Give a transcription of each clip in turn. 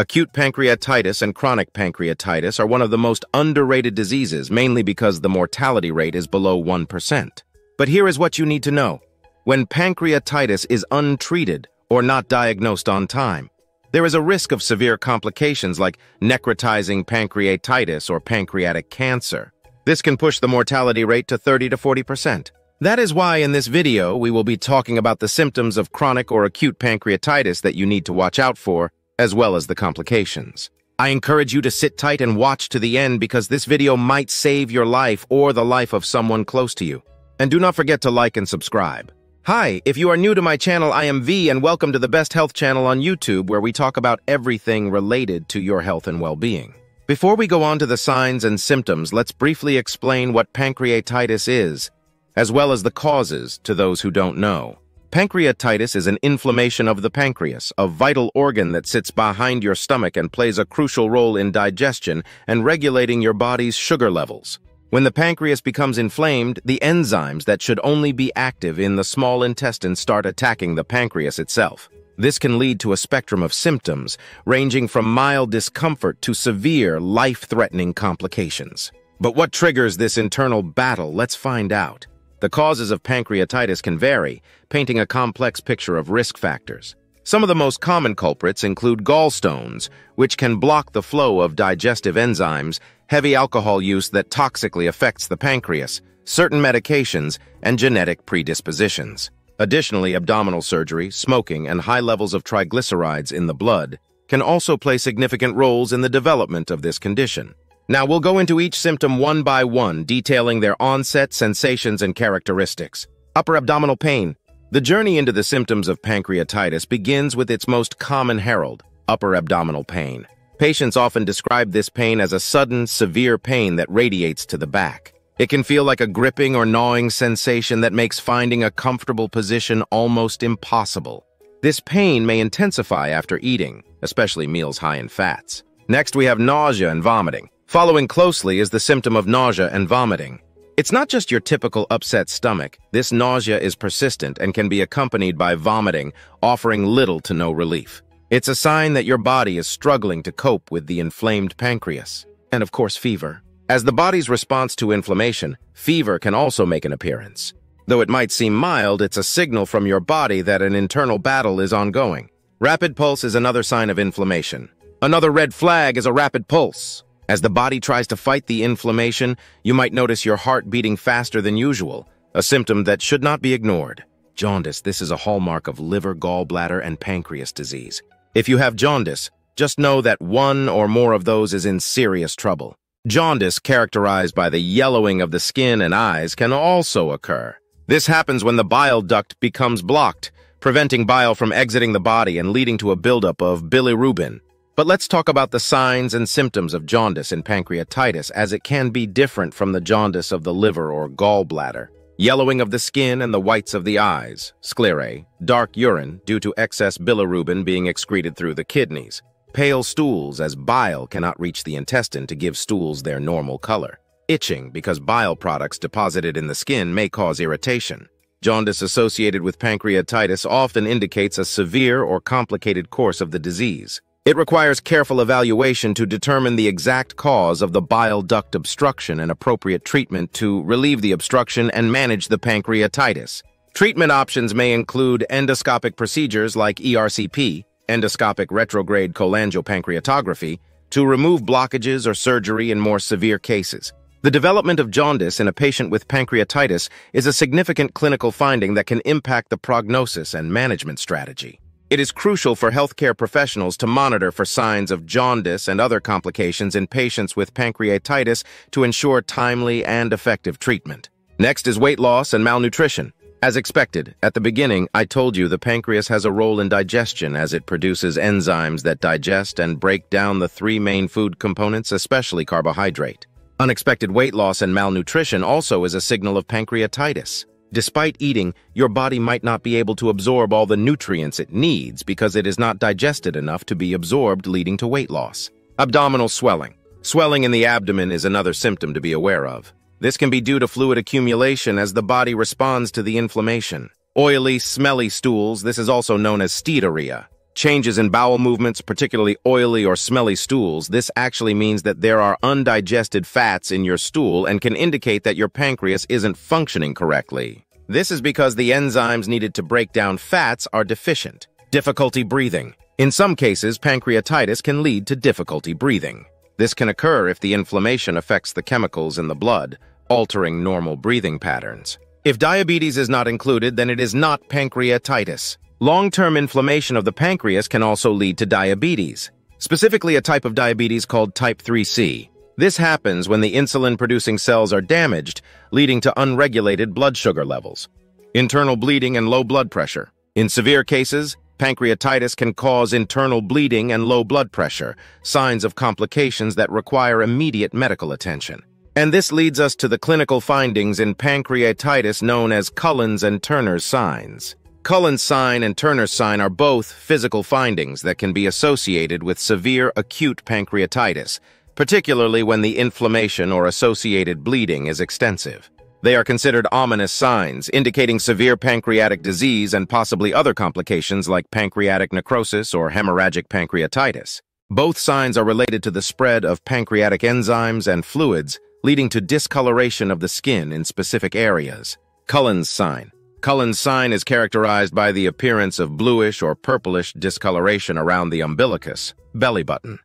Acute pancreatitis and chronic pancreatitis are one of the most underrated diseases, mainly because the mortality rate is below 1%. But here is what you need to know. When pancreatitis is untreated or not diagnosed on time, there is a risk of severe complications like necrotizing pancreatitis or pancreatic cancer. This can push the mortality rate to 30 to 40%. That is why in this video we will be talking about the symptoms of chronic or acute pancreatitis that you need to watch out for as well as the complications. I encourage you to sit tight and watch to the end because this video might save your life or the life of someone close to you. And do not forget to like and subscribe. Hi, if you are new to my channel, I am V and welcome to the Best Health channel on YouTube where we talk about everything related to your health and well-being. Before we go on to the signs and symptoms, let's briefly explain what pancreatitis is, as well as the causes to those who don't know. Pancreatitis is an inflammation of the pancreas, a vital organ that sits behind your stomach and plays a crucial role in digestion and regulating your body's sugar levels. When the pancreas becomes inflamed, the enzymes that should only be active in the small intestine start attacking the pancreas itself. This can lead to a spectrum of symptoms, ranging from mild discomfort to severe, life-threatening complications. But what triggers this internal battle? Let's find out. The causes of pancreatitis can vary, painting a complex picture of risk factors. Some of the most common culprits include gallstones, which can block the flow of digestive enzymes, heavy alcohol use that toxically affects the pancreas, certain medications, and genetic predispositions. Additionally, abdominal surgery, smoking, and high levels of triglycerides in the blood can also play significant roles in the development of this condition. Now we'll go into each symptom one by one, detailing their onset, sensations, and characteristics. Upper abdominal pain. The journey into the symptoms of pancreatitis begins with its most common herald, upper abdominal pain. Patients often describe this pain as a sudden, severe pain that radiates to the back. It can feel like a gripping or gnawing sensation that makes finding a comfortable position almost impossible. This pain may intensify after eating, especially meals high in fats. Next, we have nausea and vomiting. Following closely is the symptom of nausea and vomiting. It's not just your typical upset stomach. This nausea is persistent and can be accompanied by vomiting, offering little to no relief. It's a sign that your body is struggling to cope with the inflamed pancreas. And of course, fever. As the body's response to inflammation, fever can also make an appearance. Though it might seem mild, it's a signal from your body that an internal battle is ongoing. Rapid pulse is another sign of inflammation. Another red flag is a rapid pulse. As the body tries to fight the inflammation, you might notice your heart beating faster than usual, a symptom that should not be ignored. Jaundice, this is a hallmark of liver, gallbladder, and pancreas disease. If you have jaundice, just know that one or more of those is in serious trouble. Jaundice, characterized by the yellowing of the skin and eyes, can also occur. This happens when the bile duct becomes blocked, preventing bile from exiting the body and leading to a buildup of bilirubin, but let's talk about the signs and symptoms of jaundice and pancreatitis as it can be different from the jaundice of the liver or gallbladder. Yellowing of the skin and the whites of the eyes, sclerae, dark urine due to excess bilirubin being excreted through the kidneys, pale stools as bile cannot reach the intestine to give stools their normal color, itching because bile products deposited in the skin may cause irritation. Jaundice associated with pancreatitis often indicates a severe or complicated course of the disease. It requires careful evaluation to determine the exact cause of the bile duct obstruction and appropriate treatment to relieve the obstruction and manage the pancreatitis. Treatment options may include endoscopic procedures like ERCP, endoscopic retrograde cholangiopancreatography, to remove blockages or surgery in more severe cases. The development of jaundice in a patient with pancreatitis is a significant clinical finding that can impact the prognosis and management strategy. It is crucial for healthcare professionals to monitor for signs of jaundice and other complications in patients with pancreatitis to ensure timely and effective treatment. Next is weight loss and malnutrition. As expected, at the beginning, I told you the pancreas has a role in digestion as it produces enzymes that digest and break down the three main food components, especially carbohydrate. Unexpected weight loss and malnutrition also is a signal of pancreatitis. Despite eating, your body might not be able to absorb all the nutrients it needs because it is not digested enough to be absorbed, leading to weight loss. Abdominal swelling. Swelling in the abdomen is another symptom to be aware of. This can be due to fluid accumulation as the body responds to the inflammation. Oily, smelly stools, this is also known as steatorrhea. Changes in bowel movements, particularly oily or smelly stools, this actually means that there are undigested fats in your stool and can indicate that your pancreas isn't functioning correctly. This is because the enzymes needed to break down fats are deficient. Difficulty breathing. In some cases, pancreatitis can lead to difficulty breathing. This can occur if the inflammation affects the chemicals in the blood, altering normal breathing patterns. If diabetes is not included, then it is not pancreatitis. Long-term inflammation of the pancreas can also lead to diabetes, specifically a type of diabetes called type 3C. This happens when the insulin-producing cells are damaged, leading to unregulated blood sugar levels, internal bleeding and low blood pressure. In severe cases, pancreatitis can cause internal bleeding and low blood pressure, signs of complications that require immediate medical attention. And this leads us to the clinical findings in pancreatitis known as Cullen's and Turner's signs. Cullen's sign and Turner's sign are both physical findings that can be associated with severe acute pancreatitis, particularly when the inflammation or associated bleeding is extensive. They are considered ominous signs, indicating severe pancreatic disease and possibly other complications like pancreatic necrosis or hemorrhagic pancreatitis. Both signs are related to the spread of pancreatic enzymes and fluids, leading to discoloration of the skin in specific areas. Cullen's sign. Cullen's sign is characterized by the appearance of bluish or purplish discoloration around the umbilicus, belly button.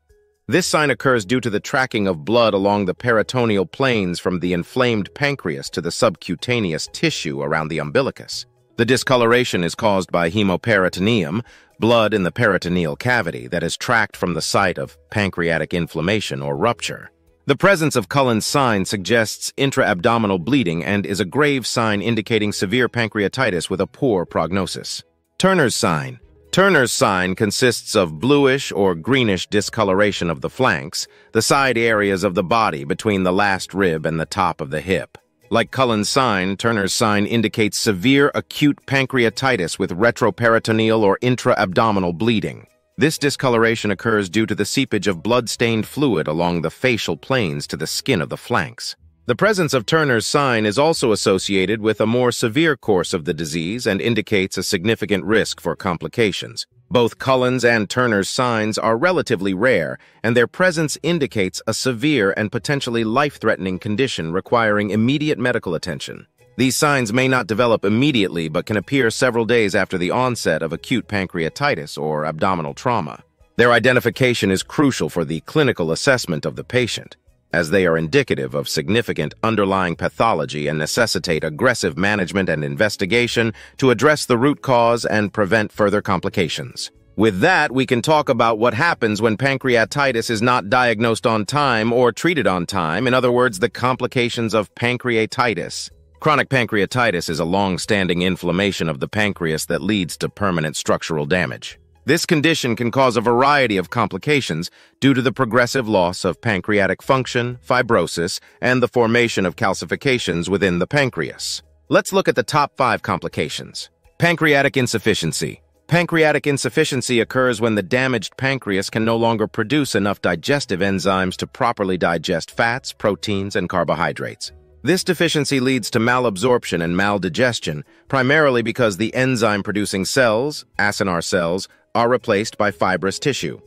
This sign occurs due to the tracking of blood along the peritoneal planes from the inflamed pancreas to the subcutaneous tissue around the umbilicus. The discoloration is caused by hemoperitoneum, blood in the peritoneal cavity that is tracked from the site of pancreatic inflammation or rupture. The presence of Cullen's sign suggests intra-abdominal bleeding and is a grave sign indicating severe pancreatitis with a poor prognosis. Turner's sign. Turner's sign consists of bluish or greenish discoloration of the flanks, the side areas of the body between the last rib and the top of the hip. Like Cullen's sign, Turner's sign indicates severe acute pancreatitis with retroperitoneal or intra-abdominal bleeding. This discoloration occurs due to the seepage of blood-stained fluid along the fascial planes to the skin of the flanks. The presence of Turner's sign is also associated with a more severe course of the disease and indicates a significant risk for complications. Both Cullen's and Turner's signs are relatively rare, and their presence indicates a severe and potentially life-threatening condition requiring immediate medical attention. These signs may not develop immediately but can appear several days after the onset of acute pancreatitis or abdominal trauma. Their identification is crucial for the clinical assessment of the patient, as they are indicative of significant underlying pathology and necessitate aggressive management and investigation to address the root cause and prevent further complications. With that, we can talk about what happens when pancreatitis is not diagnosed on time or treated on time, in other words, the complications of pancreatitis. Chronic pancreatitis is a long-standing inflammation of the pancreas that leads to permanent structural damage. This condition can cause a variety of complications due to the progressive loss of pancreatic function, fibrosis, and the formation of calcifications within the pancreas. Let's look at the top five complications. Pancreatic insufficiency. Pancreatic insufficiency occurs when the damaged pancreas can no longer produce enough digestive enzymes to properly digest fats, proteins, and carbohydrates. This deficiency leads to malabsorption and maldigestion, primarily because the enzyme-producing cells, acinar cells, are replaced by fibrous tissue.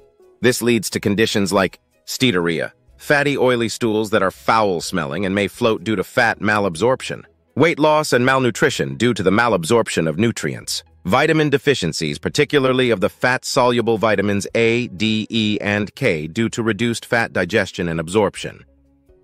This leads to conditions like steatorrhea, fatty oily stools that are foul-smelling and may float due to fat malabsorption, weight loss and malnutrition due to the malabsorption of nutrients, vitamin deficiencies, particularly of the fat-soluble vitamins A, D, E, and K due to reduced fat digestion and absorption,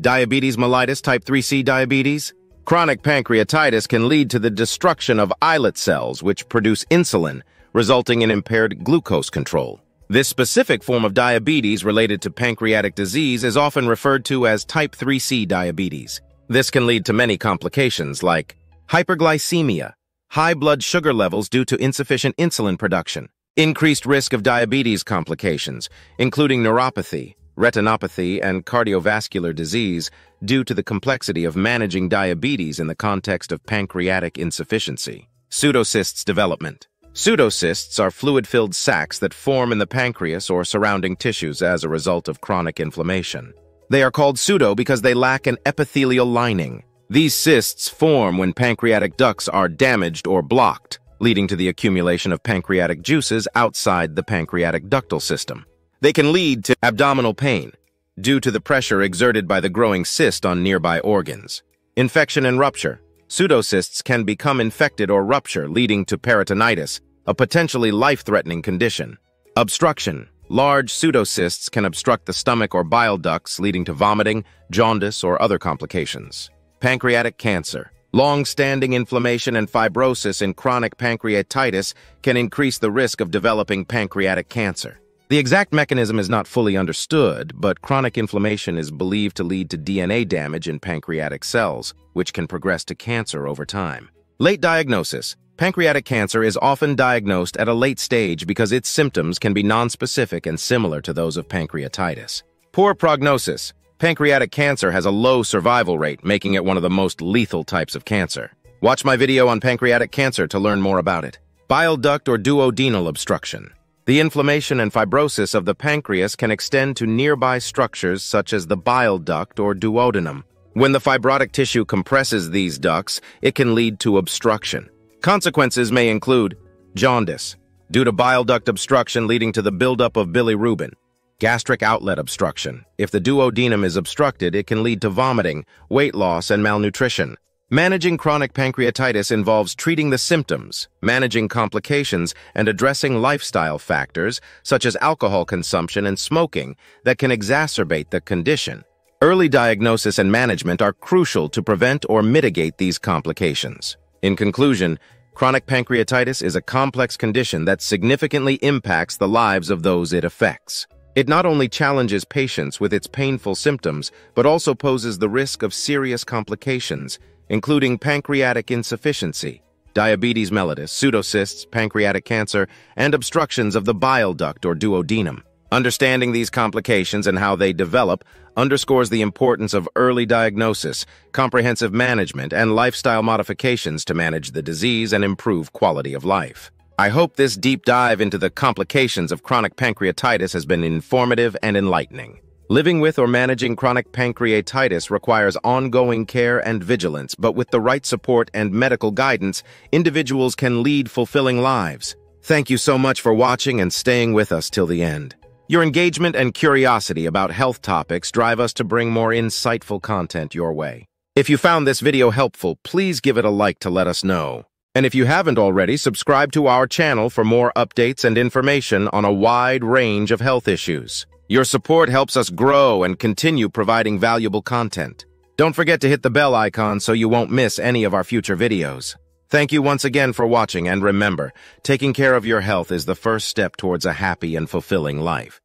Diabetes mellitus type 3C diabetes? Chronic pancreatitis can lead to the destruction of islet cells, which produce insulin, resulting in impaired glucose control. This specific form of diabetes related to pancreatic disease is often referred to as type 3C diabetes. This can lead to many complications like hyperglycemia, high blood sugar levels due to insufficient insulin production, increased risk of diabetes complications, including neuropathy, retinopathy, and cardiovascular disease due to the complexity of managing diabetes in the context of pancreatic insufficiency. Pseudocysts development. Pseudocysts are fluid-filled sacs that form in the pancreas or surrounding tissues as a result of chronic inflammation. They are called pseudo because they lack an epithelial lining. These cysts form when pancreatic ducts are damaged or blocked. leading to the accumulation of pancreatic juices outside the pancreatic ductal system. They can lead to abdominal pain due to the pressure exerted by the growing cyst on nearby organs. Infection and rupture. Pseudocysts can become infected or rupture, leading to peritonitis, a potentially life-threatening condition. Obstruction. Large pseudocysts can obstruct the stomach or bile ducts, leading to vomiting, jaundice, or other complications. Pancreatic cancer. Long-standing inflammation and fibrosis in chronic pancreatitis can increase the risk of developing pancreatic cancer. The exact mechanism is not fully understood, but chronic inflammation is believed to lead to DNA damage in pancreatic cells, which can progress to cancer over time. Late diagnosis. Pancreatic cancer is often diagnosed at a late stage because its symptoms can be nonspecific and similar to those of pancreatitis. Poor prognosis. Pancreatic cancer has a low survival rate, making it one of the most lethal types of cancer. Watch my video on pancreatic cancer to learn more about it. Bile duct or duodenal obstruction. The inflammation and fibrosis of the pancreas can extend to nearby structures such as the bile duct or duodenum. When the fibrotic tissue compresses these ducts, it can lead to obstruction. Consequences may include jaundice, due to bile duct obstruction leading to the buildup of bilirubin, gastric outlet obstruction. If the duodenum is obstructed, it can lead to vomiting, weight loss, and malnutrition. Managing chronic pancreatitis involves treating the symptoms, managing complications, and addressing lifestyle factors, such as alcohol consumption and smoking, that can exacerbate the condition. Early diagnosis and management are crucial to prevent or mitigate these complications. In conclusion, chronic pancreatitis is a complex condition that significantly impacts the lives of those it affects. It not only challenges patients with its painful symptoms, but also poses the risk of serious complications, including pancreatic insufficiency, diabetes mellitus, pseudocysts, pancreatic cancer, and obstructions of the bile duct or duodenum. Understanding these complications and how they develop underscores the importance of early diagnosis, comprehensive management, and lifestyle modifications to manage the disease and improve quality of life. I hope this deep dive into the complications of chronic pancreatitis has been informative and enlightening. Living with or managing chronic pancreatitis requires ongoing care and vigilance, but with the right support and medical guidance, individuals can lead fulfilling lives. Thank you so much for watching and staying with us till the end. Your engagement and curiosity about health topics drive us to bring more insightful content your way. If you found this video helpful, please give it a like to let us know. And if you haven't already, subscribe to our channel for more updates and information on a wide range of health issues. Your support helps us grow and continue providing valuable content. Don't forget to hit the bell icon so you won't miss any of our future videos. Thank you once again for watching, and remember, taking care of your health is the first step towards a happy and fulfilling life.